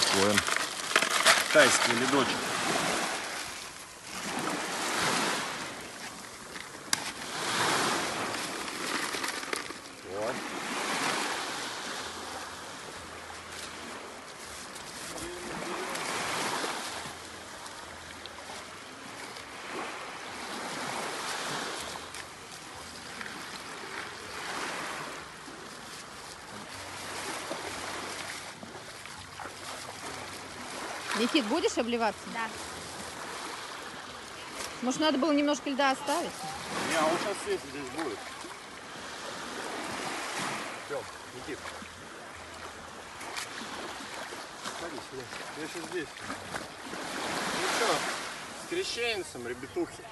такое. Тайский ледочек. Никит, будешь обливаться? Да. Может, надо было немножко льда оставить? Не, а он сейчас здесь, здесь будет. Тём, Никит. Сходи сюда. Я сейчас здесь. Ну что, с крещенцем, ребятухи.